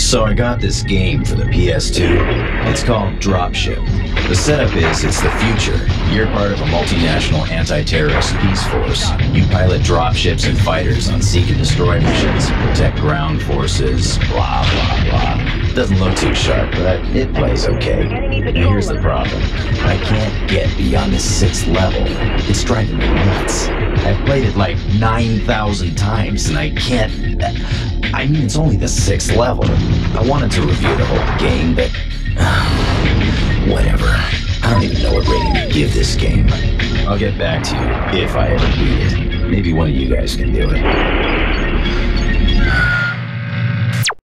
So I got this game for the PS2. It's called Dropship. The setup is it's the future. You're part of a multinational anti-terrorist peace force. You pilot dropships and fighters on seek and destroy missions, protect ground forces, blah blah blah. Doesn't look too sharp, but it plays okay. Now here's the problem. I can't get beyond the sixth level. It's driving me nuts. I've played it like 9,000 times and I can't... Uh, I mean, it's only the sixth level. I wanted to review the whole game, but... Whatever. I don't even know what rating to give this game. I'll get back to you if I ever beat it. Maybe one of you guys can do it.